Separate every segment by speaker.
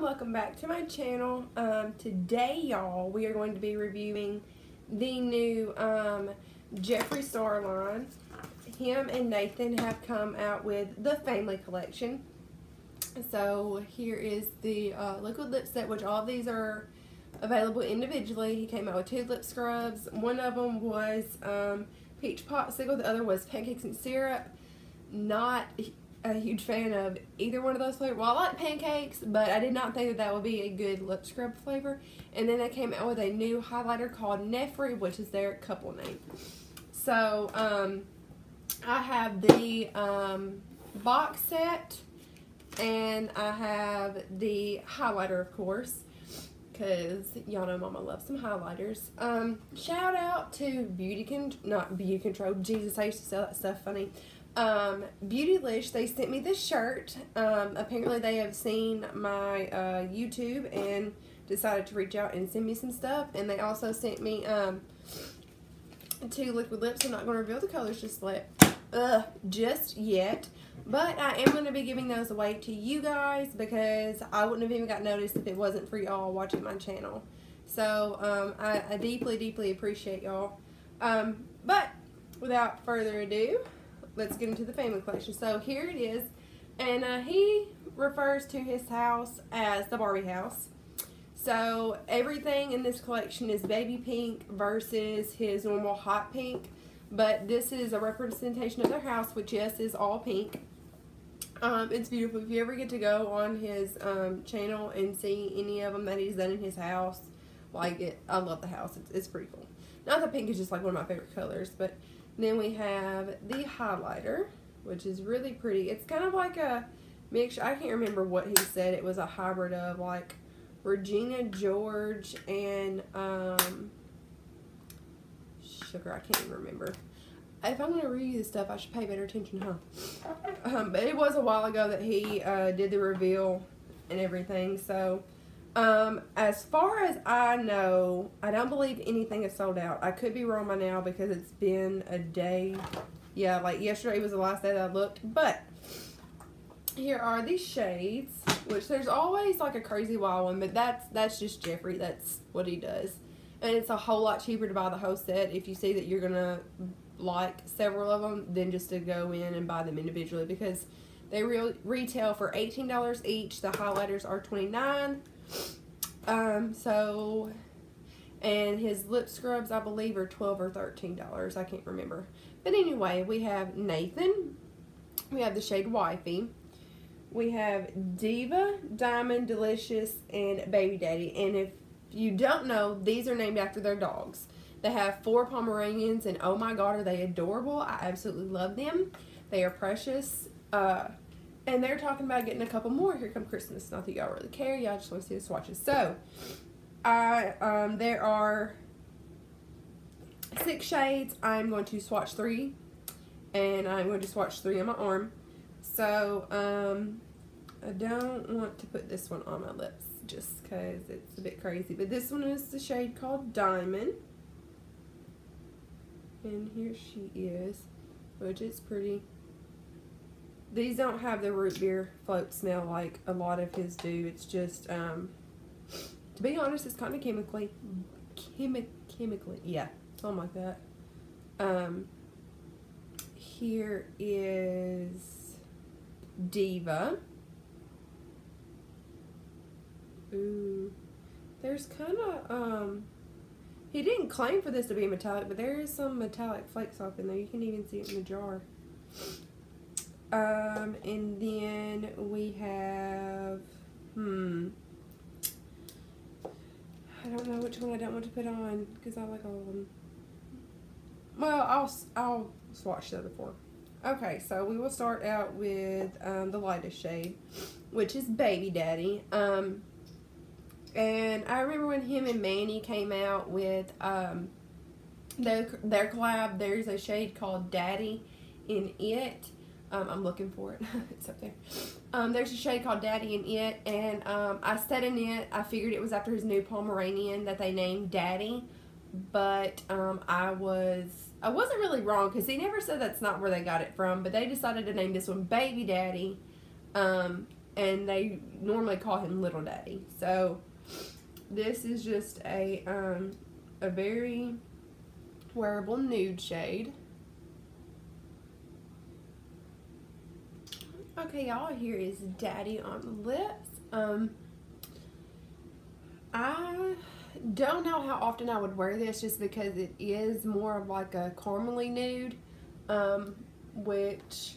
Speaker 1: welcome back to my channel. Um, today, y'all, we are going to be reviewing the new um, Jeffree Star line. Him and Nathan have come out with the Family Collection. So here is the uh, liquid lip set, which all these are available individually. He came out with two lip scrubs. One of them was um, peach popsicle. The other was pancakes and syrup. Not a huge fan of either one of those flavors. Well, I like pancakes, but I did not think that that would be a good lip scrub flavor. And then they came out with a new highlighter called Nefri, which is their couple name. So, um, I have the um, box set, and I have the highlighter, of course, because y'all know Mama loves some highlighters. Um, shout out to Beauty Con, not Beauty Control, Jesus, I used to sell that stuff funny um, Beautylish, they sent me this shirt. Um, apparently they have seen my uh, YouTube and decided to reach out and send me some stuff. And they also sent me um, two liquid lips. I'm not going to reveal the colors just let, just yet. But I am going to be giving those away to you guys because I wouldn't have even got noticed if it wasn't for y'all watching my channel. So um, I, I, deeply, deeply appreciate y'all. Um, but without further ado, let's get into the family collection. So here it is. And uh, he refers to his house as the Barbie house. So everything in this collection is baby pink versus his normal hot pink. But this is a representation of their house, which yes, is all pink. Um, it's beautiful. If you ever get to go on his um, channel and see any of them that he's done in his house, like it, I love the house. It's, it's pretty cool. Not that pink is just like one of my favorite colors, but then we have the highlighter, which is really pretty. It's kind of like a mixture. I can't remember what he said. It was a hybrid of like Regina George and um, sugar. I can't even remember. If I'm going to review this stuff, I should pay better attention, huh? Um, but it was a while ago that he uh, did the reveal and everything. So um, as far as I know, I don't believe anything is sold out. I could be wrong by now because it's been a day. Yeah, like yesterday was the last day that I looked. But here are these shades, which there's always like a crazy wild one, but that's that's just Jeffree. That's what he does. And it's a whole lot cheaper to buy the whole set if you see that you're going to like several of them than just to go in and buy them individually because they re retail for $18 each. The highlighters are 29 um, so, and his lip scrubs, I believe, are 12 or $13. I can't remember. But anyway, we have Nathan. We have the shade Wifey. We have Diva, Diamond, Delicious, and Baby Daddy. And if you don't know, these are named after their dogs. They have four Pomeranians, and oh my god, are they adorable. I absolutely love them. They are precious. Uh, and they're talking about getting a couple more. Here come Christmas. Not that y'all really care. Y'all just want to see the swatches. So, I um, there are six shades. I'm going to swatch three. And I'm going to swatch three on my arm. So, um, I don't want to put this one on my lips just because it's a bit crazy. But this one is the shade called Diamond. And here she is, which is pretty. These don't have the root beer float smell like a lot of his do. It's just, um, to be honest, it's kind of chemically, chemi chemically, yeah, something like that. Um, here is Diva. Ooh, there's kind of, um, he didn't claim for this to be metallic, but there is some metallic flakes off in there. You can even see it in the jar. Um, and then we have, hmm, I don't know which one I don't want to put on because I like all of them. Well, I'll, I'll swatch the other four. Okay, so we will start out with um, the lightest shade, which is Baby Daddy. Um, and I remember when him and Manny came out with um, their, their collab, there's a shade called Daddy in it um, I'm looking for it. it's up there. Um, there's a shade called Daddy in it, and um, I said in it, I figured it was after his new Pomeranian that they named Daddy, but um, I was I wasn't really wrong because he never said that's not where they got it from, but they decided to name this one Baby Daddy, um, and they normally call him Little Daddy. So this is just a um, a very wearable nude shade. Okay, y'all, here is Daddy on the lips. Um, I don't know how often I would wear this just because it is more of like a caramely nude, um, which,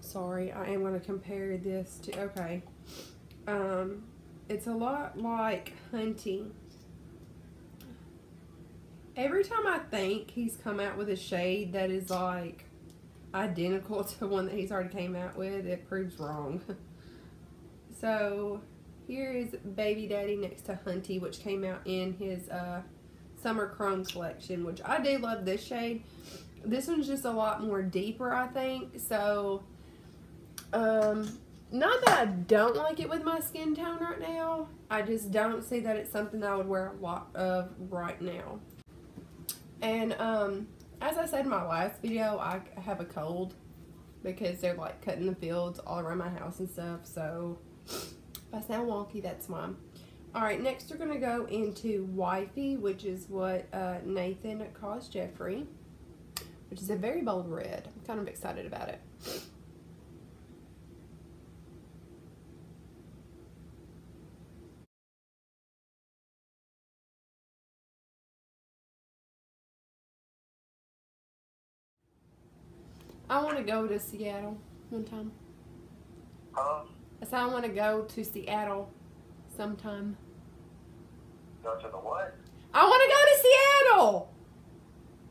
Speaker 1: sorry, I am going to compare this to, okay, um, it's a lot like Hunty. Every time I think he's come out with a shade that is like identical to one that he's already came out with, it proves wrong. so here is Baby Daddy next to Hunty, which came out in his uh, Summer Chrome collection, which I do love this shade. This one's just a lot more deeper, I think. So, um, not that I don't like it with my skin tone right now. I just don't see that it's something I would wear a lot of right now. And, um, as I said in my last video, I have a cold because they're like cutting the fields all around my house and stuff. So, if I sound wonky, that's why. Alright, next we're going to go into Wifey, which is what uh, Nathan calls Jeffree, which is a very bold red. I'm kind of excited about it. I want to go to Seattle one time.
Speaker 2: Huh?
Speaker 1: I said I want to go to Seattle sometime.
Speaker 2: Go to the what?
Speaker 1: I want to go to Seattle!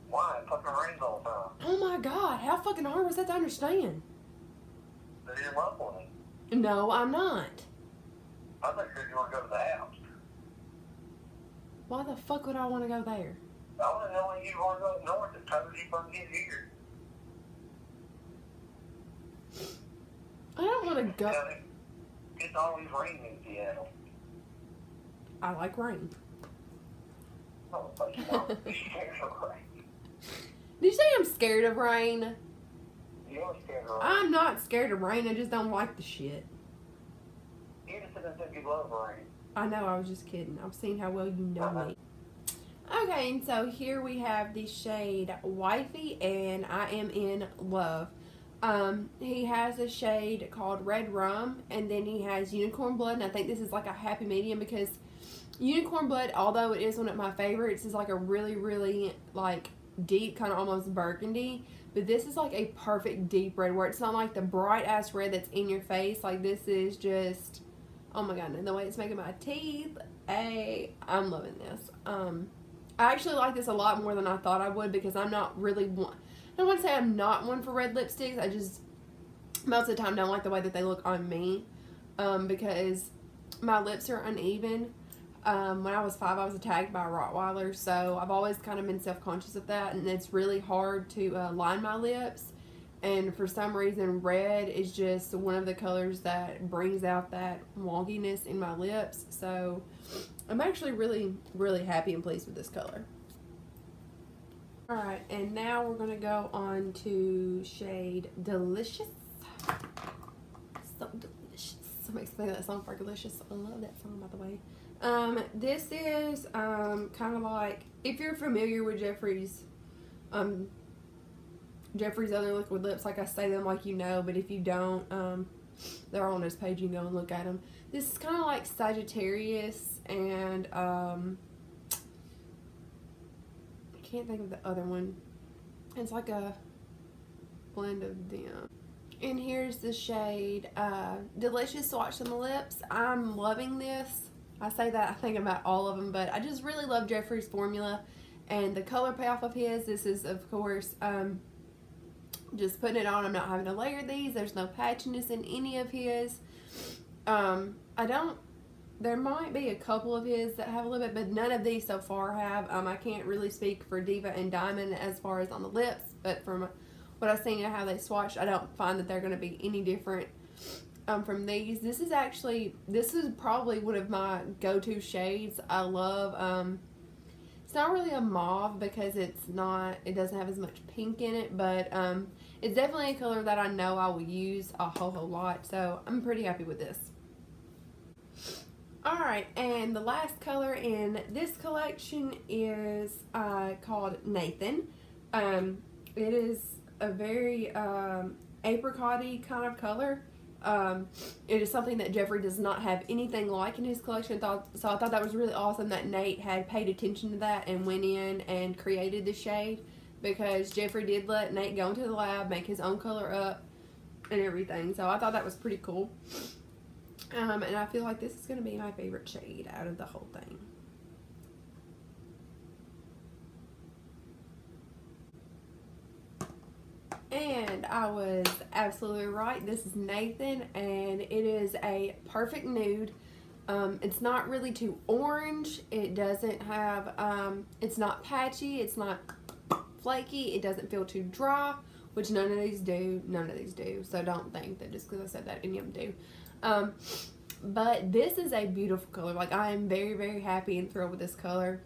Speaker 2: Why? It fucking rains all the time.
Speaker 1: Oh my god, how fucking hard was that to understand?
Speaker 2: That you love.
Speaker 1: No, I'm not.
Speaker 2: I thought you said you want to go to the house.
Speaker 1: Why the fuck would I want to go there?
Speaker 2: I want to know when you want to go north as time you fucking get here.
Speaker 1: I don't want to go.
Speaker 2: It's always raining in Seattle.
Speaker 1: I like rain.
Speaker 2: Oh, but you scared of rain.
Speaker 1: Did you say I'm scared of rain?
Speaker 2: You're scared of rain.
Speaker 1: I'm not scared of rain, I just don't like the shit.
Speaker 2: You just said that you love rain.
Speaker 1: I know, I was just kidding. I've seen how well you know uh-huh. me. Okay, and so here we have the shade Wifey, and I am in love. Um, he has a shade called Red Rum, and then he has Unicorn Blood, and I think this is like a happy medium because Unicorn Blood, although it is one of my favorites, is like a really, really like deep, kind of almost burgundy. But this is like a perfect deep red where it's not like the bright ass red that's in your face. Like this is just, oh my god, and the way it's making my teeth, hey, I'm loving this. Um, I actually like this a lot more than I thought I would because I'm not really one. I don't want to say I'm not one for red lipsticks. I just most of the time don't like the way that they look on me um, because my lips are uneven. Um, when I was five, I was attacked by a Rottweiler, so I've always kind of been self-conscious of that, and it's really hard to uh, line my lips. And for some reason, red is just one of the colors that brings out that wonkiness in my lips. So I'm actually really, really happy and pleased with this color. Alright, and now we're going to go on to shade Delicious. So delicious. Somebody play that song for Delicious. I love that song, by the way. Um, this is um, kind of like, if you're familiar with Jeffree's, um, other liquid lips, like I say them like you know, but if you don't, um, they're on his page, you can go and look at them. This is kind of like Sagittarius and, um, can't think of the other one. It's like a blend of them. And here's the shade uh, Delicious Swatch on the Lips. I'm loving this. I say that I think about all of them, but I just really love Jeffree's formula and the color payoff of his. This is, of course, um, just putting it on. I'm not having to layer these. There's no patchiness in any of his. Um, I don't there might be a couple of his that have a little bit, but none of these so far have. Um, I can't really speak for Diva and Diamond as far as on the lips, but from what I've seen and how they swatched, I don't find that they're going to be any different um, from these. This is actually, this is probably one of my go-to shades. I love, um, it's not really a mauve because it's not, it doesn't have as much pink in it, but um, it's definitely a color that I know I will use a whole whole lot. So I'm pretty happy with this. Alright, and the last color in this collection is uh, called Nathan. Um, it is a very um, kind of color. Um, it is something that Jeffree does not have anything like in his collection. Thought, so I thought that was really awesome that Nate had paid attention to that and went in and created the shade because Jeffree did let Nate go into the lab, make his own color up and everything. So I thought that was pretty cool. Um, and I feel like this is going to be my favorite shade out of the whole thing. And I was absolutely right. This is Nathan, and it is a perfect nude. Um, it's not really too orange. It doesn't have, um, it's not patchy. It's not flaky. It doesn't feel too dry, which none of these do. None of these do. So don't think that just because I said that any of them do. Um, but this is a beautiful color. Like I am very, very happy and thrilled with this color.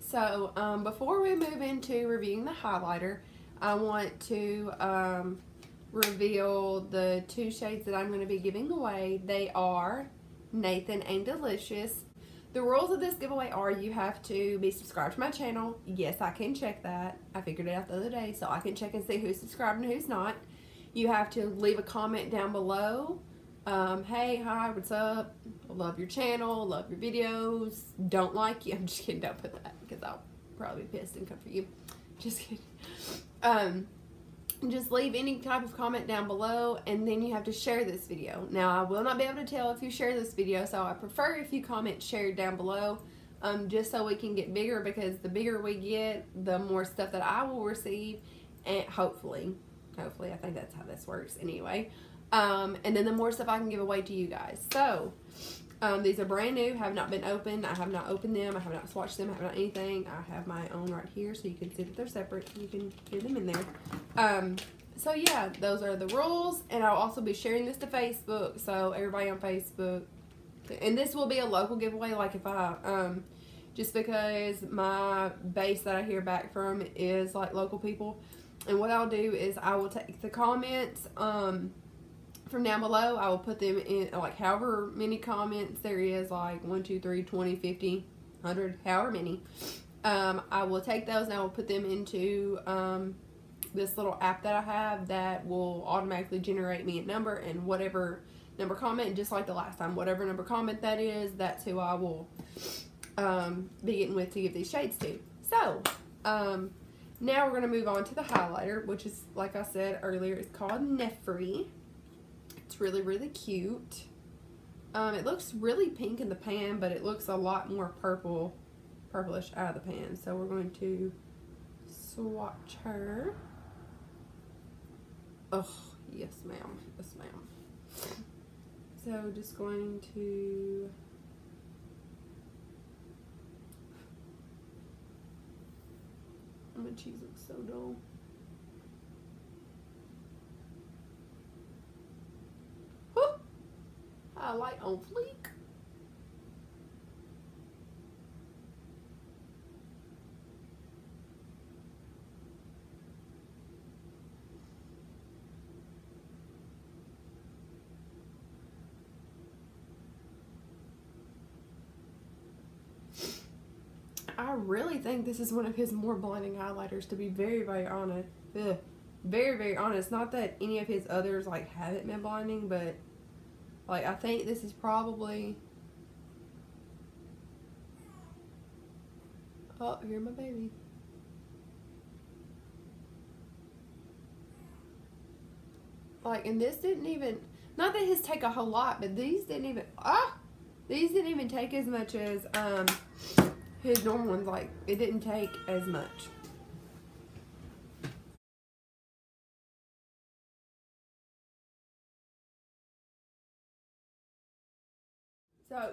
Speaker 1: So um, before we move into reviewing the highlighter, I want to um, reveal the two shades that I'm going to be giving away. They are Nathan and Delicious. The rules of this giveaway are you have to be subscribed to my channel. Yes, I can check that. I figured it out the other day, so I can check and see who's subscribed and who's not. You have to leave a comment down below. Um, hey, hi, what's up? Love your channel, love your videos. Don't like you. I'm just kidding, don't put that because I'll probably be pissed and come for you. Just kidding. Um, just leave any type of comment down below and then you have to share this video. Now I will not be able to tell if you share this video so I prefer if you comment shared down below um, just so we can get bigger because the bigger we get the more stuff that I will receive and hopefully, hopefully I think that's how this works anyway. Um, and then the more stuff I can give away to you guys. So um, these are brand new, have not been opened. I have not opened them. I have not swatched them. I have not anything. I have my own right here so you can see that they're separate. You can hear them in there. Um, so yeah, those are the rules. And I'll also be sharing this to Facebook. So everybody on Facebook. And this will be a local giveaway. Like if I, um, just because my base that I hear back from is like local people. And what I'll do is I will take the comments, um, from down below. I will put them in, like, however many comments there is, like 1, 2, 3, 20, 50, 100, however many. Um, I will take those and I will put them into um, this little app that I have that will automatically generate me a number and whatever number comment, just like the last time, whatever number comment that is, that's who I will um, be getting with to give these shades to. So, um, now we're going to move on to the highlighter, which is, like I said earlier, it's called Nefri. It's really, really cute. Um, it looks really pink in the pan, but it looks a lot more purple, purplish out of the pan. So we're going to swatch her. Oh, yes ma'am, yes ma'am. So just going to my cheese looks so dull. Highlight on fleek. I really think this is one of his more blinding highlighters to be very, very honest. Ugh. Very, very honest. Not that any of his others like haven't been blinding, but like, I think this is probably... Oh, here's my baby. Like, and this didn't even... Not that his take a whole lot, but these didn't even... Ah! These didn't even take as much as um, his normal ones. Like, it didn't take as much.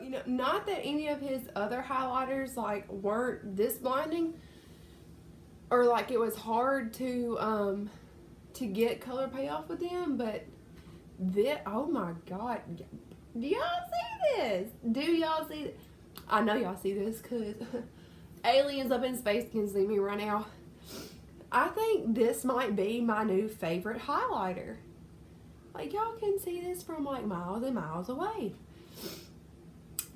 Speaker 1: You know, not that any of his other highlighters, like, weren't this blinding. Or, like, it was hard to, um, to get color payoff with them. But, this, oh my God. Do y'all see this? Do y'all see? I know y'all see this because aliens up in space can see me right now. I think this might be my new favorite highlighter. Like y'all can see this from like miles and miles away.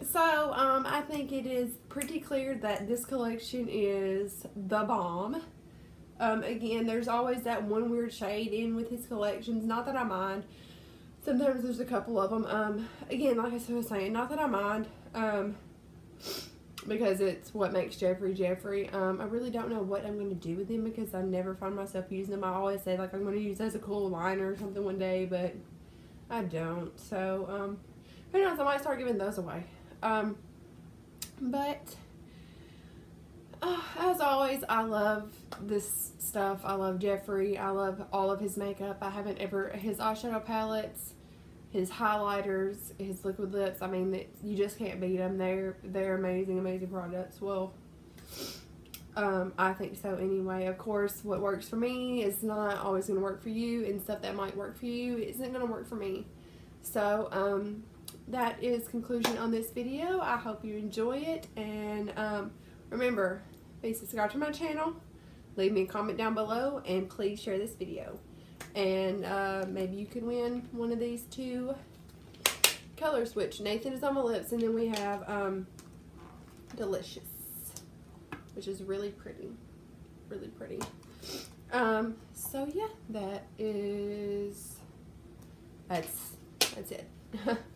Speaker 1: So um, I think it is pretty clear that this collection is the bomb. Um, again, there's always that one weird shade in with his collections. Not that I mind. Sometimes there's a couple of them. Um, again, like I was saying, not that I mind. Um, because it's what makes Jeffree Jeffree. Um, I really don't know what I'm going to do with them because I never find myself using them. I always say like I'm going to use as a cool liner or something one day, but I don't. So, um, who knows? I might start giving those away. Um, but uh, as always, I love this stuff. I love Jeffree. I love all of his makeup. I haven't ever his eyeshadow palettes his highlighters, his liquid lips. I mean, you just can't beat them. They're they're amazing, amazing products. Well, um, I think so anyway. Of course, what works for me is not always going to work for you, and stuff that might work for you isn't going to work for me. So, um, that is conclusion on this video. I hope you enjoy it, and um, remember, please subscribe to my channel, leave me a comment down below, and please share this video and uh, maybe you can win one of these two colors, which Nathan is on my lips, and then we have um, Delicious, which is really pretty, really pretty. Um, so yeah, that is, that's, that's it.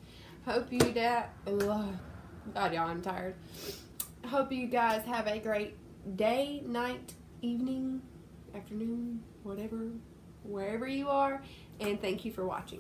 Speaker 1: Hope you that, God y'all, I'm tired. Hope you guys have a great day, night, evening, afternoon, whatever wherever you are, and thank you for watching.